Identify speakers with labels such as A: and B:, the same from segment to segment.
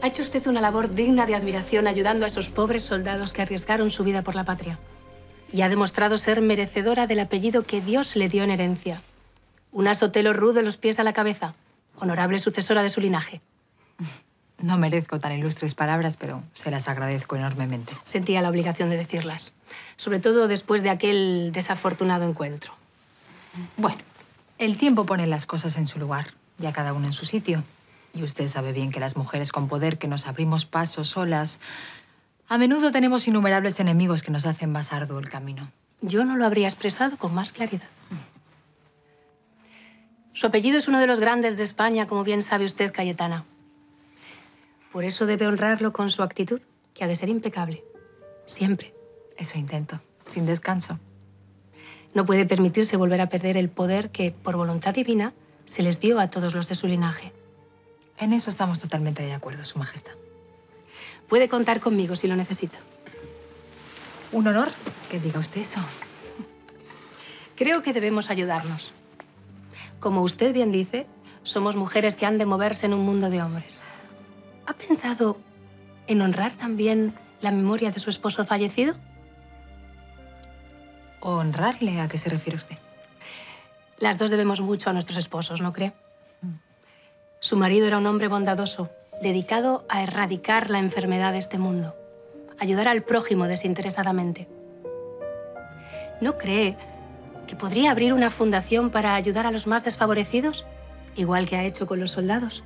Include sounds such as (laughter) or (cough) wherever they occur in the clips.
A: Ha hecho usted una labor digna de admiración ayudando a esos pobres soldados que arriesgaron su vida por la patria. Y ha demostrado ser merecedora del apellido que Dios le dio en herencia. Una Sotelo Ru de los pies a la cabeza, honorable sucesora de su linaje.
B: No merezco tan ilustres palabras, pero se las agradezco enormemente.
A: Sentía la obligación de decirlas, sobre todo después de aquel desafortunado encuentro.
B: Bueno, el tiempo pone las cosas en su lugar, ya cada uno en su sitio. Y usted sabe bien que las mujeres con poder que nos abrimos paso solas, a menudo tenemos innumerables enemigos que nos hacen más arduo el camino.
A: Yo no lo habría expresado con más claridad. Su apellido es uno de los grandes de España, como bien sabe usted, Cayetana. Por eso debe honrarlo con su actitud, que ha de ser impecable. Siempre.
B: Eso intento, sin descanso.
A: No puede permitirse volver a perder el poder que, por voluntad divina, se les dio a todos los de su linaje.
B: En eso estamos totalmente de acuerdo, Su Majestad.
A: Puede contar conmigo si lo necesita.
B: Un honor que diga usted eso.
A: Creo que debemos ayudarnos. Como usted bien dice, somos mujeres que han de moverse en un mundo de hombres. ¿Ha pensado en honrar también la memoria de su esposo fallecido?
B: ¿Honrarle? ¿A qué se refiere usted?
A: Las dos debemos mucho a nuestros esposos, ¿no cree? Su marido era un hombre bondadoso, dedicado a erradicar la enfermedad de este mundo, ayudar al prójimo desinteresadamente. ¿No cree que podría abrir una fundación para ayudar a los más desfavorecidos, igual que ha hecho con los soldados?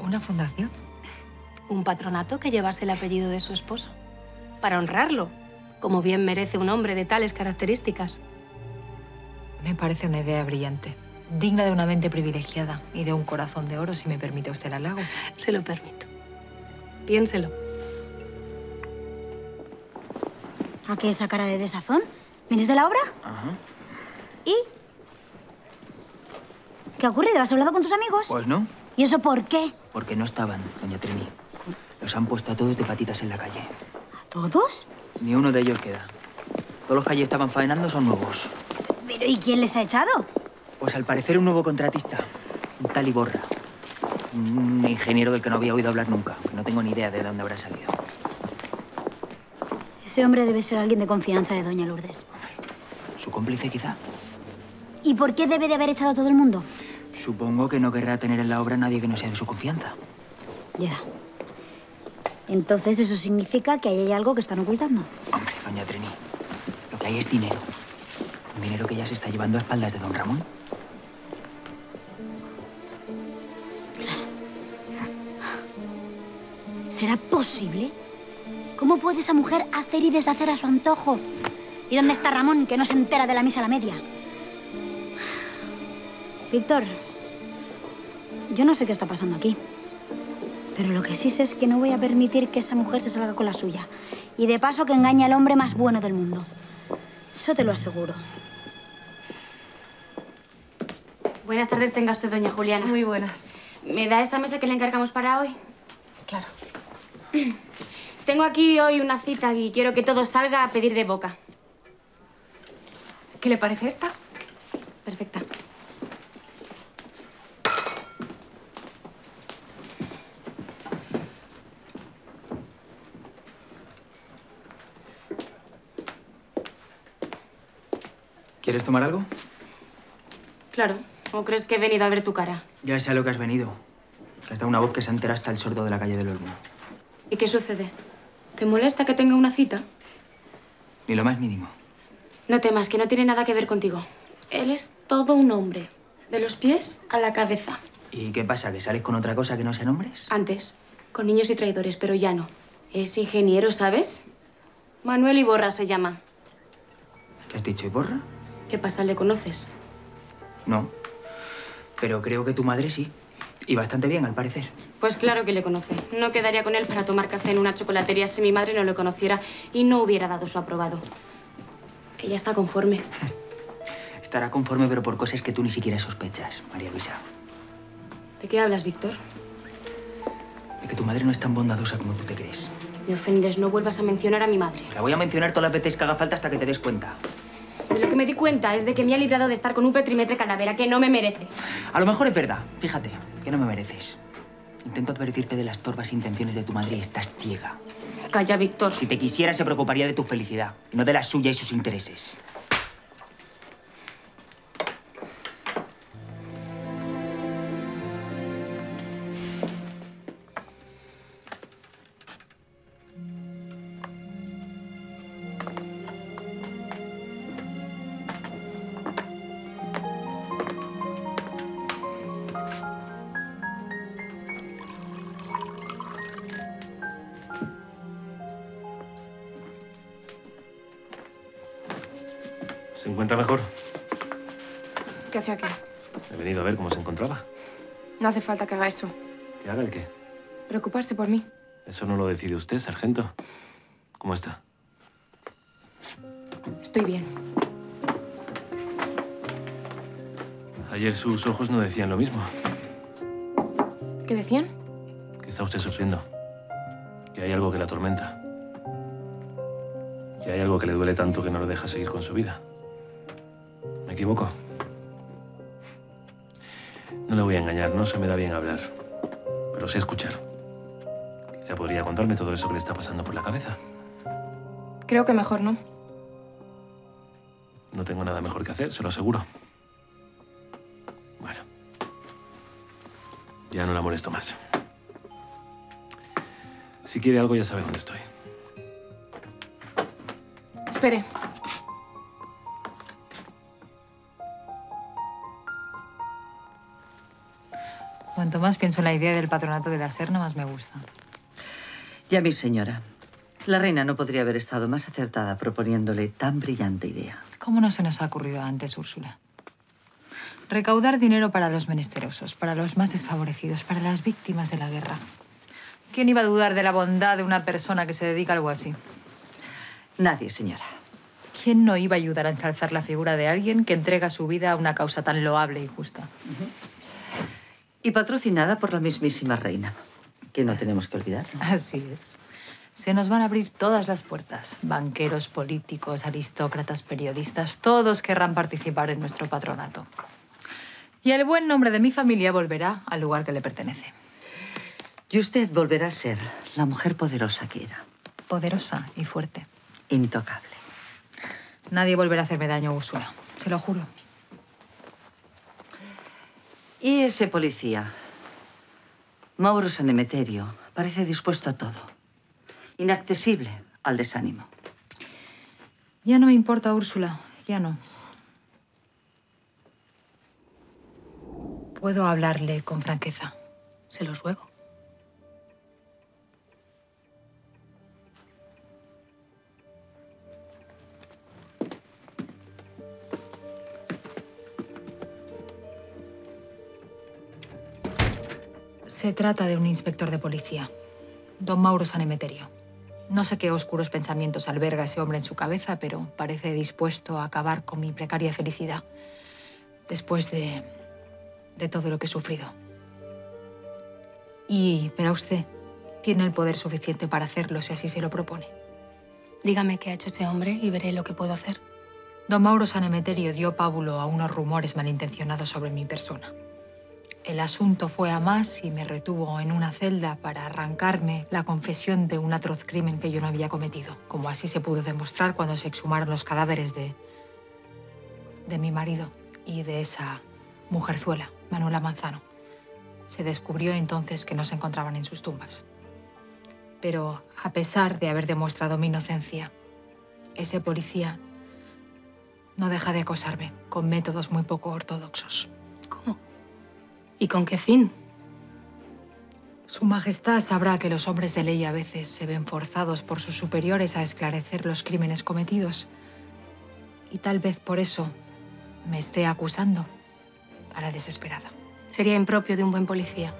B: ¿Una fundación?
A: Un patronato que llevase el apellido de su esposo, para honrarlo, como bien merece un hombre de tales características.
B: Me parece una idea brillante, digna de una mente privilegiada y de un corazón de oro, si me permite usted el halago.
A: Se lo permito. Piénselo.
C: ¿A qué esa cara de desazón? ¿Vienes de la obra?
D: Ajá.
C: ¿Y? ¿Qué ha ocurrido? ¿Has hablado con tus amigos?
D: Pues no,
C: ¿Y eso por qué?
D: porque no estaban, doña Trini. Los han puesto a todos de patitas en la calle.
C: ¿A todos?
D: Ni uno de ellos queda. Todos los que allí estaban faenando son nuevos.
C: ¿Pero y quién les ha echado?
D: Pues al parecer un nuevo contratista. Un tal Iborra. Un ingeniero del que no había oído hablar nunca. Que no tengo ni idea de dónde habrá salido.
C: Ese hombre debe ser alguien de confianza de Doña Lourdes.
D: ¿Su cómplice quizá?
C: ¿Y por qué debe de haber echado a todo el mundo?
D: Supongo que no querrá tener en la obra a nadie que no sea de su confianza.
C: Ya. Entonces eso significa que ahí hay algo que están ocultando.
D: Hombre, doña Trini, lo que hay es dinero. Un dinero que ya se está llevando a espaldas de don Ramón.
C: ¿Será posible? ¿Cómo puede esa mujer hacer y deshacer a su antojo? ¿Y dónde está Ramón, que no se entera de la misa a la media? Víctor, yo no sé qué está pasando aquí. Pero lo que sí sé es que no voy a permitir que esa mujer se salga con la suya. Y de paso que engañe al hombre más bueno del mundo. Eso te lo aseguro.
E: Buenas tardes tenga usted, doña Juliana.
B: Muy buenas.
E: ¿Me da esta mesa que le encargamos para hoy?
B: Claro. (clears throat)
E: Tengo aquí hoy una cita y quiero que todo salga a pedir de boca.
B: ¿Qué le parece esta?
E: Perfecta.
D: ¿Quieres tomar algo?
E: Claro. ¿O crees que he venido a ver tu cara?
D: Ya sé a lo que has venido. Has dado una voz que se entera hasta el sordo de la calle del Olmo.
E: ¿Y qué sucede? ¿Te molesta que tenga una cita?
D: Ni lo más mínimo.
E: No temas, que no tiene nada que ver contigo. Él es todo un hombre. De los pies a la cabeza.
D: ¿Y qué pasa? ¿Que sales con otra cosa que no sean hombres?
E: Antes, con niños y traidores, pero ya no. Es ingeniero, ¿sabes? Manuel Iborra se llama.
D: ¿Qué has dicho, Iborra?
E: ¿Qué pasa? ¿Le conoces?
D: No. Pero creo que tu madre sí. Y bastante bien, al parecer.
E: Pues claro que le conoce. No quedaría con él para tomar café en una chocolatería si mi madre no lo conociera y no hubiera dado su aprobado. Ella está conforme. (laughs)
D: Estará conforme, pero por cosas que tú ni siquiera sospechas, María Luisa.
E: ¿De qué hablas, Víctor?
D: De que tu madre no es tan bondadosa como tú te crees.
E: Me ofendes. No vuelvas a mencionar a mi madre.
D: La voy a mencionar todas las veces que haga falta hasta que te des cuenta.
E: Que me di cuenta es de que me ha librado de estar con un petrimetre calavera que no me merece.
D: A lo mejor es verdad. Fíjate, que no me mereces. Intento advertirte de las torvas intenciones de tu madre y estás ciega.
E: Calla, Víctor.
D: Si te quisiera, se preocuparía de tu felicidad, no de la suya y sus intereses.
F: ¿Se encuentra mejor?
G: ¿Qué hace aquí?
F: He venido a ver cómo se encontraba.
G: No hace falta que haga eso.
F: ¿Que haga el qué?
G: Preocuparse por mí.
F: Eso no lo decide usted, sargento. ¿Cómo está?
G: Estoy bien.
F: Ayer sus ojos no decían lo mismo.
G: ¿Qué decían?
F: Que está usted sufriendo. Que hay algo que la atormenta. Que hay algo que le duele tanto que no lo deja seguir con su vida. ¿Me equivoco? No le voy a engañar, no se me da bien hablar. Pero sé escuchar. Quizá podría contarme todo eso que le está pasando por la cabeza.
G: Creo que mejor no.
F: No tengo nada mejor que hacer, se lo aseguro. Bueno. Ya no la molesto más. Si quiere algo, ya sabe dónde estoy.
G: Espere.
B: Cuanto más pienso en la idea del patronato de la Serna, más me gusta.
H: Ya mi señora, la reina no podría haber estado más acertada proponiéndole tan brillante idea.
B: ¿Cómo no se nos ha ocurrido antes, Úrsula? Recaudar dinero para los menesterosos, para los más desfavorecidos, para las víctimas de la guerra. ¿Quién iba a dudar de la bondad de una persona que se dedica a algo así?
H: Nadie, señora.
B: ¿Quién no iba a ayudar a ensalzar la figura de alguien que entrega su vida a una causa tan loable y justa?
H: Y patrocinada por la mismísima reina, que no tenemos que olvidar.
B: Así es. Se nos van a abrir todas las puertas. Banqueros, políticos, aristócratas, periodistas, todos querrán participar en nuestro patronato. Y el buen nombre de mi familia volverá al lugar que le pertenece.
H: Y usted volverá a ser la mujer poderosa que era.
B: Poderosa y fuerte.
H: Intocable.
B: Nadie volverá a hacerme daño, Úrsula. Se lo juro.
H: Y ese policía, Mauro Sanemeterio, parece dispuesto a todo. Inaccesible al desánimo.
B: Ya no me importa, Úrsula. Ya no. Puedo hablarle con franqueza. Se los ruego. Se trata de un inspector de policía, don Mauro Sanemeterio. No sé qué oscuros pensamientos alberga ese hombre en su cabeza, pero parece dispuesto a acabar con mi precaria felicidad después de, de todo lo que he sufrido. Y verá usted, tiene el poder suficiente para hacerlo si así se lo propone.
A: Dígame qué ha hecho ese hombre y veré lo que puedo hacer.
B: Don Mauro Sanemeterio dio pábulo a unos rumores malintencionados sobre mi persona. El asunto fue a más y me retuvo en una celda para arrancarme la confesión de un atroz crimen que yo no había cometido, como así se pudo demostrar cuando se exhumaron los cadáveres de, de mi marido y de esa mujerzuela, Manuela Manzano. Se descubrió entonces que no se encontraban en sus tumbas. Pero a pesar de haber demostrado mi inocencia, ese policía no deja de acosarme con métodos muy poco ortodoxos.
A: ¿Cómo? ¿Y con qué fin?
B: Su Majestad sabrá que los hombres de ley a veces se ven forzados por sus superiores a esclarecer los crímenes cometidos. Y tal vez por eso me esté acusando a la desesperada.
A: Sería impropio de un buen policía.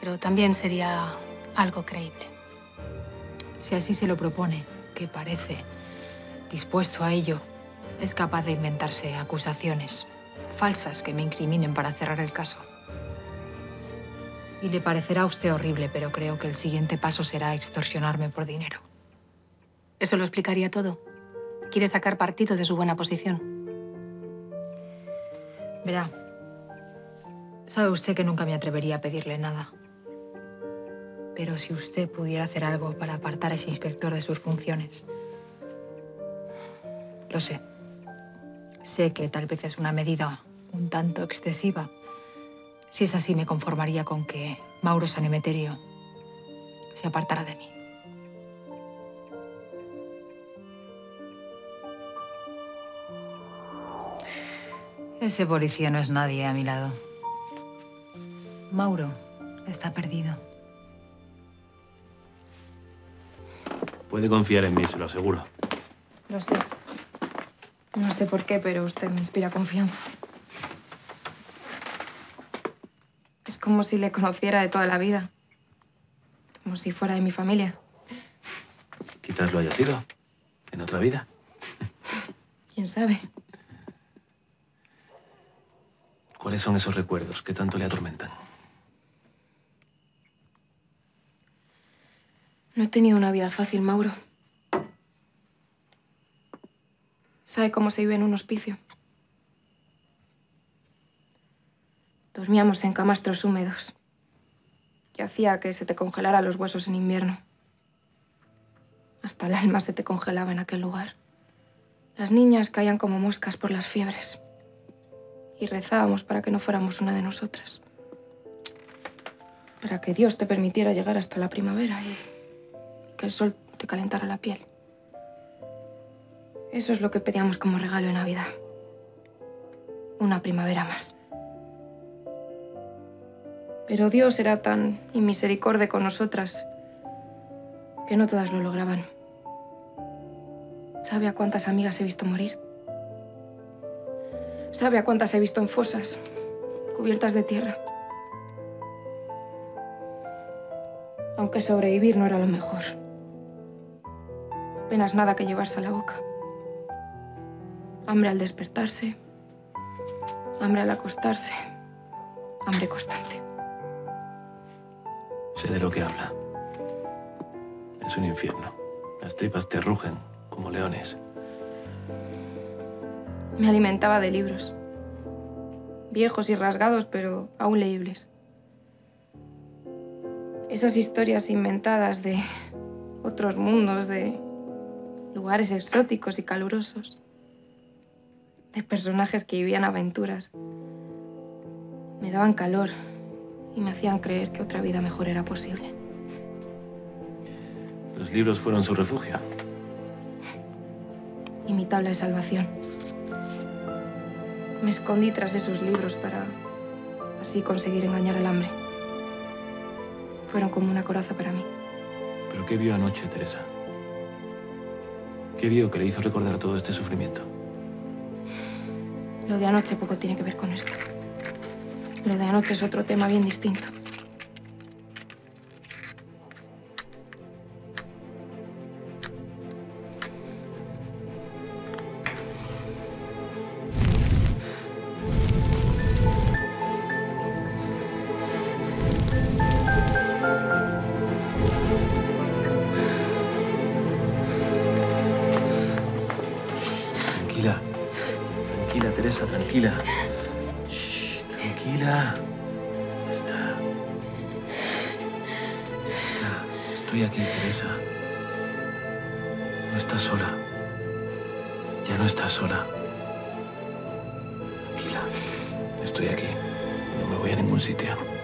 A: Pero también sería algo creíble.
B: Si así se lo propone, que parece dispuesto a ello, es capaz de inventarse acusaciones falsas que me incriminen para cerrar el caso. Y le parecerá a usted horrible, pero creo que el siguiente paso será extorsionarme por dinero.
A: ¿Eso lo explicaría todo? quiere sacar partido de su buena posición.
B: Verá, sabe usted que nunca me atrevería a pedirle nada. Pero si usted pudiera hacer algo para apartar a ese inspector de sus funciones. Lo sé. Sé que tal vez es una medida un tanto excesiva. Si es así, me conformaría con que Mauro Sanemeterio se apartara de mí. Ese policía no es nadie a mi lado. Mauro está perdido.
F: Puede confiar en mí, se lo aseguro.
G: Lo sé. No sé por qué, pero usted me inspira confianza. Como si le conociera de toda la vida. Como si fuera de mi familia.
F: Quizás lo haya sido. En otra vida.
G: ¿Quién sabe?
F: ¿Cuáles son esos recuerdos que tanto le atormentan?
G: No he tenido una vida fácil, Mauro. ¿Sabe cómo se vive en un hospicio? Dormíamos en camastros húmedos, que hacía que se te congelaran los huesos en invierno. Hasta el alma se te congelaba en aquel lugar. Las niñas caían como moscas por las fiebres. Y rezábamos para que no fuéramos una de nosotras. Para que Dios te permitiera llegar hasta la primavera y que el sol te calentara la piel. Eso es lo que pedíamos como regalo de Navidad. Una primavera más. Pero Dios era tan inmisericorde con nosotras que no todas lo lograban. ¿Sabe a cuántas amigas he visto morir? ¿Sabe a cuántas he visto en fosas, cubiertas de tierra? Aunque sobrevivir no era lo mejor. Apenas nada que llevarse a la boca. Hambre al despertarse, hambre al acostarse, hambre constante.
F: Sé de lo que habla. Es un infierno. Las tripas te rugen como leones.
G: Me alimentaba de libros. Viejos y rasgados, pero aún leíbles. Esas historias inventadas de otros mundos, de lugares exóticos y calurosos, de personajes que vivían aventuras, me daban calor y me hacían creer que otra vida mejor era posible.
F: Los libros fueron su refugio.
G: Y mi tabla de salvación. Me escondí tras esos libros para así conseguir engañar al hambre. Fueron como una coraza para mí.
F: ¿Pero qué vio anoche, Teresa? ¿Qué vio que le hizo recordar todo este sufrimiento?
G: Lo de anoche poco tiene que ver con esto. Lo de anoche es otro tema bien distinto.
F: Tranquila. Tranquila, Teresa, tranquila. Tranquila. Está. Está. Estoy aquí, Teresa. No estás sola. Ya no estás sola. Tranquila. Estoy aquí. No me voy a ningún sitio.